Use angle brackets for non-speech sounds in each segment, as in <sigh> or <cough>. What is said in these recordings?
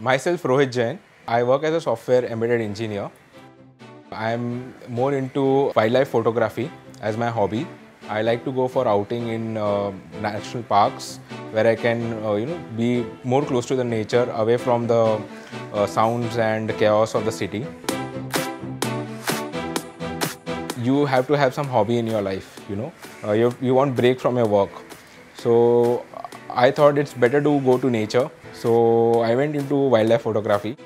Myself Rohit Jain. I work as a software embedded engineer. I'm more into wildlife photography as my hobby. I like to go for outing in uh, national parks where I can, uh, you know, be more close to the nature, away from the uh, sounds and chaos of the city. You have to have some hobby in your life, you know. Uh, you, you want break from your work. So I thought it's better to go to nature. So I went into wildlife photography.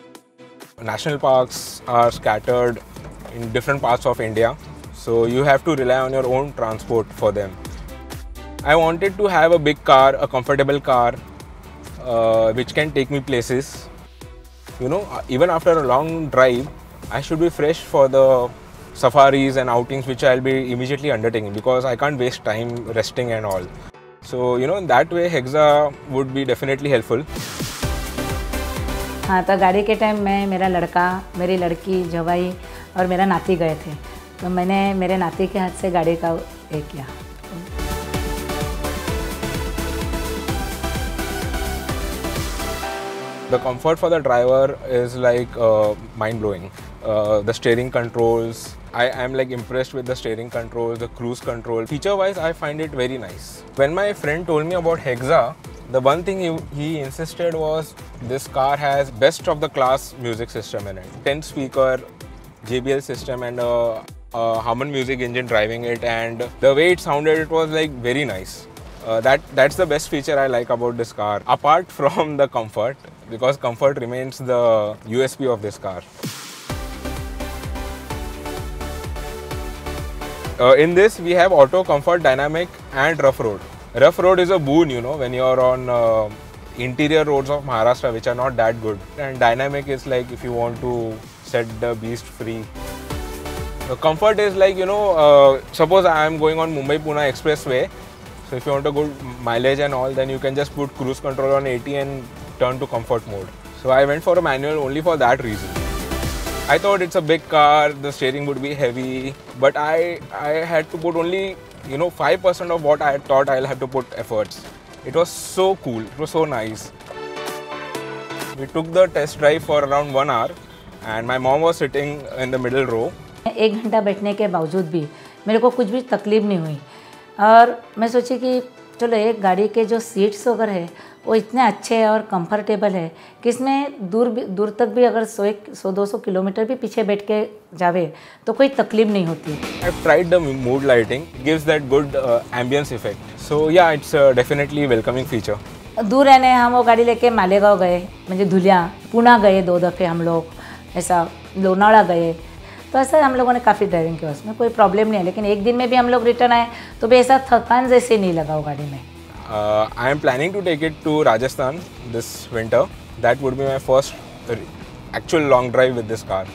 National parks are scattered in different parts of India. So you have to rely on your own transport for them. I wanted to have a big car, a comfortable car, uh, which can take me places. You know, uh, even after a long drive, I should be fresh for the safaris and outings which I'll be immediately undertaking because I can't waste time resting and all. So, you know, in that way, Hexa would be definitely helpful. हाँ तो गाड़ी के time में मेरा लड़का मेरी लड़की जवाई और मेरा नाती गए थे तो मैंने मेरे नाती के हाथ से गाड़ी का एक किया The comfort for the driver is like uh, mind blowing. Uh, the steering controls, I am like impressed with the steering controls, the cruise control. Feature wise, I find it very nice. When my friend told me about Hexa, the one thing he, he insisted was this car has best of the class music system in it. 10 speaker JBL system and a, a Harman music engine driving it and the way it sounded it was like very nice. Uh, that that's the best feature I like about this car. Apart <laughs> from the comfort, because comfort remains the USP of this car. Uh, in this, we have auto, comfort, dynamic, and rough road. Rough road is a boon, you know, when you're on uh, interior roads of Maharashtra, which are not that good. And dynamic is like if you want to set the beast free. The comfort is like, you know, uh, suppose I am going on Mumbai Pune Expressway. So if you want to go mileage and all, then you can just put cruise control on 80 and turn to comfort mode. So I went for a manual only for that reason. I thought it's a big car, the steering would be heavy, but I I had to put only you know 5% of what I had thought I'll have to put efforts. It was so cool, it was so nice. We took the test drive for around one hour and my mom was sitting in the middle row. एक घंटा बैठने के बावजूद भी मेरे को कुछ भी तकलीफ़ नहीं हुई और मैं सोची कि चलो एक गाड़ी के जो सीट्स वगैरह है वो इतने अच्छे हैं और कंफर्टेबल है कि इसमें दूर भी दूर तक भी अगर सौ एक सौ दो सौ किलोमीटर भी पीछे बैठ के जावे तो कोई तकलीफ़ नहीं होती I've tried the mood lighting, gives that good uh, ambience effect. So yeah, it's a definitely welcoming feature. दूर रहने हम वो गाड़ी लेके मालेगांव गए म्हणजे धुलिया पुणा गए दो दफ़े हम लोग ऐसा लोनाड़ा गए तो ऐसा हम लोगों ने काफ़ी ड्राइविंग किया उसमें कोई प्रॉब्लम नहीं है लेकिन एक दिन में भी हम लोग रिटर्न आए तो भी ऐसा थकान जैसे नहीं लगा वो गाड़ी में Uh, I am planning to take it to Rajasthan this winter. That would be my first actual long drive with this car.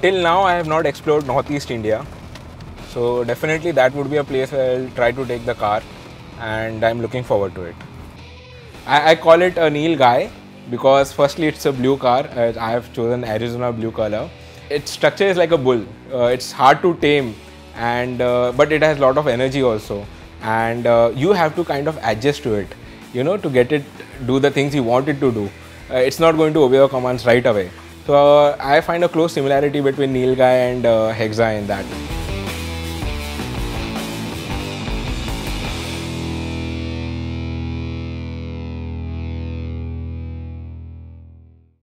Till now, I have not explored Northeast India. So, definitely, that would be a place where I'll try to take the car, and I'm looking forward to it. I, I call it a Nilgai because, firstly, it's a blue car. Uh, I have chosen Arizona blue color. Its structure is like a bull. Uh, it's hard to tame, and uh, but it has a lot of energy also and uh, you have to kind of adjust to it you know to get it do the things you want it to do. Uh, it's not going to obey your commands right away. So uh, i find a close similarity between Nilgai and uh, hexa in that